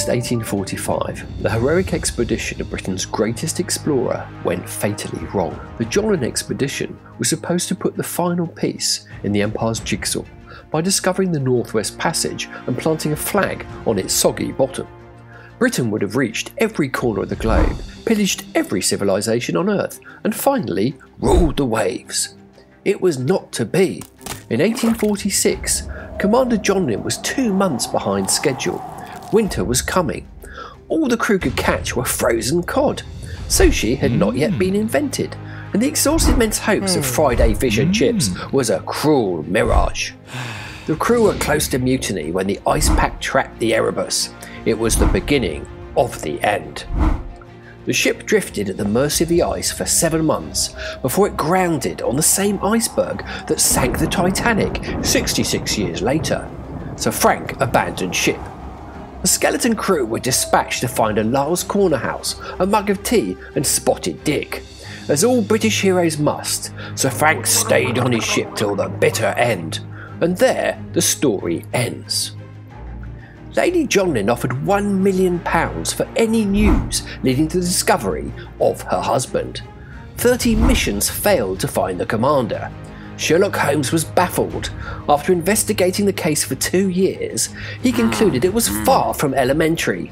August 1845, the heroic expedition of Britain's greatest explorer went fatally wrong. The Jolland expedition was supposed to put the final piece in the Empire's jigsaw by discovering the Northwest Passage and planting a flag on its soggy bottom. Britain would have reached every corner of the globe, pillaged every civilization on Earth, and finally ruled the waves. It was not to be. In 1846, Commander Johnlin was two months behind schedule. Winter was coming. All the crew could catch were frozen cod. Sushi had not yet been hmm. invented, and the exhausted men's hopes of hmm. Friday fish and chips hmm. was a cruel mirage. The crew were close to mutiny when the ice pack trapped the Erebus. It was the beginning of the end. The ship drifted at the mercy of the ice for seven months before it grounded on the same iceberg that sank the Titanic 66 years later. So Frank abandoned ship. The skeleton crew were dispatched to find a Lyle's Corner house, a mug of tea, and spotted Dick. As all British heroes must, Sir Frank stayed on his ship till the bitter end. And there the story ends. Lady Johnlin offered one million pounds for any news leading to the discovery of her husband. Thirty missions failed to find the commander. Sherlock Holmes was baffled. After investigating the case for two years, he concluded it was far from elementary.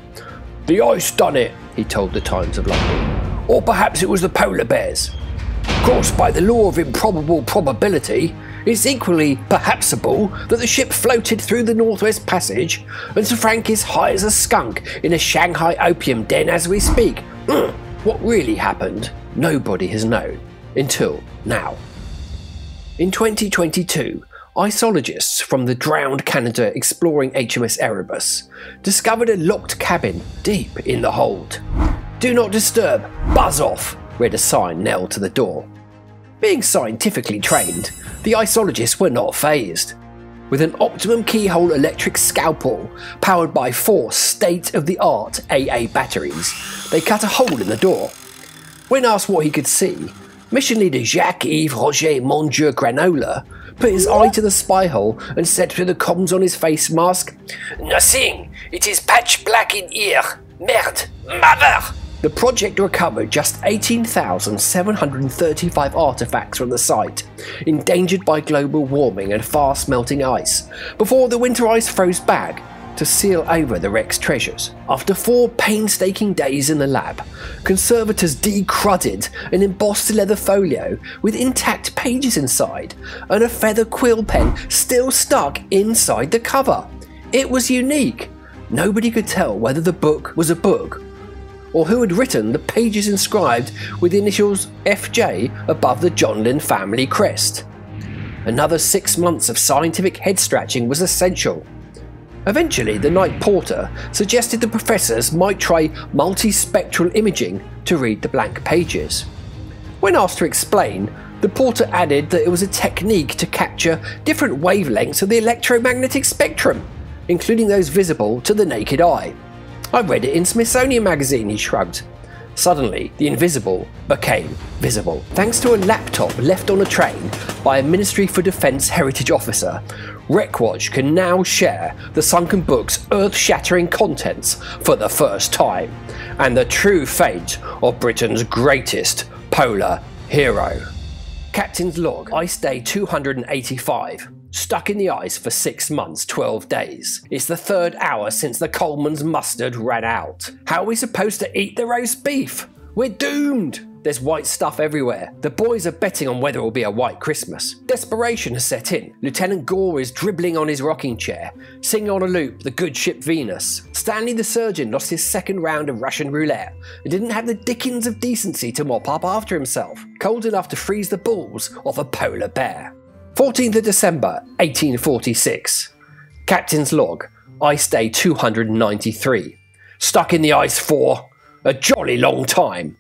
The ice done it, he told the Times of London. Or perhaps it was the polar bears. Of course, by the law of improbable probability, it's equally perhapsable that the ship floated through the Northwest Passage and Sir Frank is high as a skunk in a Shanghai opium den as we speak. Mm. What really happened, nobody has known until now. In 2022, isologists from the drowned Canada exploring HMS Erebus discovered a locked cabin deep in the hold. Do not disturb, buzz off, read a sign nailed to the door. Being scientifically trained, the isologists were not phased. With an optimum keyhole electric scalpel powered by four state of the art AA batteries, they cut a hole in the door. When asked what he could see, mission leader Jacques Yves Roger Mondieu Granola put his eye to the spy hole and said through the comms on his face mask, Nothing, it is patch black in here. Merde, mother! The project recovered just 18,735 artifacts from the site, endangered by global warming and fast melting ice, before the winter ice froze back to seal over the wreck's treasures. After four painstaking days in the lab, conservators decrudded an embossed leather folio with intact pages inside and a feather quill pen still stuck inside the cover. It was unique. Nobody could tell whether the book was a book or who had written the pages inscribed with the initials FJ above the Johnlin family crest. Another six months of scientific head scratching was essential. Eventually, the night porter suggested the professors might try multispectral imaging to read the blank pages. When asked to explain, the porter added that it was a technique to capture different wavelengths of the electromagnetic spectrum, including those visible to the naked eye. I read it in Smithsonian Magazine, he shrugged. Suddenly, the invisible became visible. Thanks to a laptop left on a train by a Ministry for Defence heritage officer, Wreckwatch can now share the sunken book's earth shattering contents for the first time and the true fate of Britain's greatest polar hero. Captain's log, Ice Day 285. Stuck in the ice for 6 months, 12 days. It's the third hour since the Colman's mustard ran out. How are we supposed to eat the roast beef? We're doomed! There's white stuff everywhere. The boys are betting on whether it will be a white Christmas. Desperation has set in. Lieutenant Gore is dribbling on his rocking chair, singing on a loop the good ship Venus. Stanley the surgeon lost his second round of Russian roulette and didn't have the dickens of decency to mop up after himself. Cold enough to freeze the balls off a polar bear. 14th of December, 1846. Captain's log, ice day 293. Stuck in the ice for a jolly long time.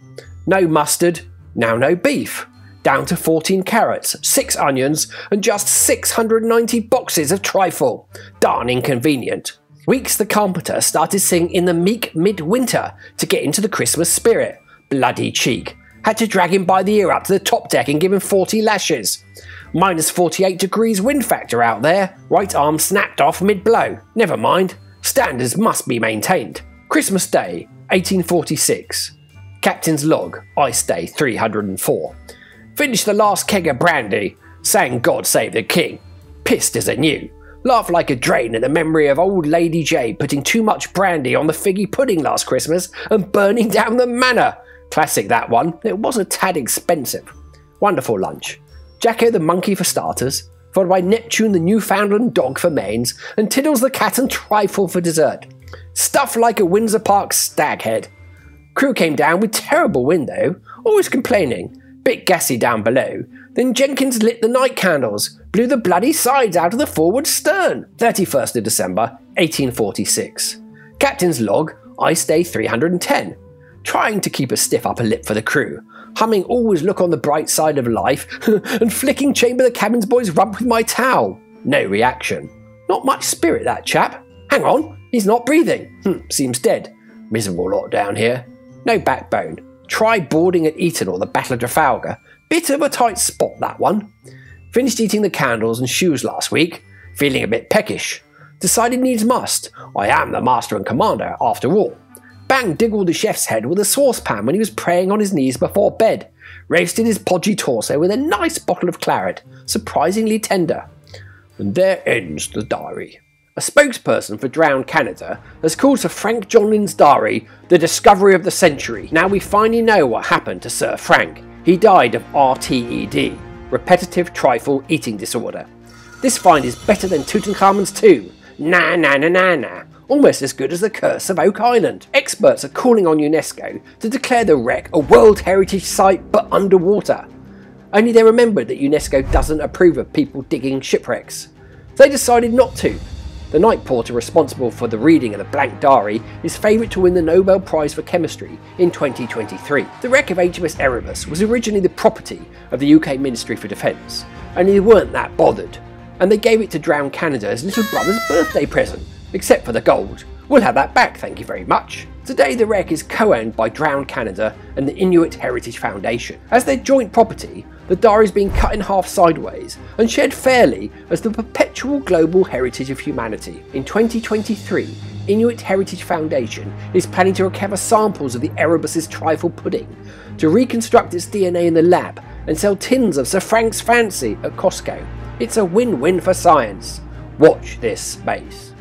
No mustard, now no beef. Down to 14 carrots, 6 onions, and just 690 boxes of trifle. Darn inconvenient. Weeks the carpenter started singing in the meek midwinter to get into the Christmas spirit. Bloody cheek. Had to drag him by the ear up to the top deck and give him 40 lashes. Minus 48 degrees wind factor out there. Right arm snapped off mid blow. Never mind. Standards must be maintained. Christmas Day, 1846. Captain's log, ice day 304. Finished the last keg of brandy. Sang God Save the King. Pissed as a new. Laughed like a drain at the memory of old Lady J putting too much brandy on the figgy pudding last Christmas and burning down the manor. Classic that one. It was a tad expensive. Wonderful lunch. Jacko the monkey for starters, followed by Neptune the Newfoundland dog for mains, and Tiddles the cat and trifle for dessert. Stuff like a Windsor Park stag head. Crew came down with terrible wind though, always complaining. Bit gassy down below. Then Jenkins lit the night candles, blew the bloody sides out of the forward stern. 31st of December, 1846. Captain's log, ice day 310. Trying to keep a stiff upper lip for the crew, humming always look on the bright side of life, and flicking Chamber the Cabin's boy's rump with my towel. No reaction. Not much spirit, that chap. Hang on, he's not breathing. Hm, seems dead. Miserable lot down here. No backbone. Try boarding at Eton or the Battle of Trafalgar. Bit of a tight spot, that one. Finished eating the candles and shoes last week. Feeling a bit peckish. Decided needs must. I am the master and commander, after all. Bang diggled the chef's head with a saucepan when he was praying on his knees before bed. Roasted his podgy torso with a nice bottle of claret, surprisingly tender. And there ends the diary. A spokesperson for Drowned Canada has called Sir Frank Johnlin's diary the discovery of the century. Now we finally know what happened to Sir Frank. He died of RTED, repetitive trifle eating disorder. This find is better than Tutankhamun's tomb. Nah, nah, nah, nah, nah. Almost as good as the Curse of Oak Island. Experts are calling on UNESCO to declare the wreck a World Heritage Site but underwater. Only they remembered that UNESCO doesn't approve of people digging shipwrecks. They decided not to, the night porter responsible for the reading of the blank diary is favourite to win the Nobel Prize for Chemistry in 2023. The wreck of HMS Erebus was originally the property of the UK Ministry for Defence, and they weren't that bothered, and they gave it to Drowned Canada as little brother's birthday present, except for the gold. We'll have that back, thank you very much. Today, the wreck is co owned by Drowned Canada and the Inuit Heritage Foundation. As their joint property, the diary is being cut in half sideways and shared fairly as the perpetual global heritage of humanity. In 2023, Inuit Heritage Foundation is planning to recover samples of the Erebus's trifle pudding to reconstruct its DNA in the lab and sell tins of Sir Frank's Fancy at Costco. It's a win win for science. Watch this space.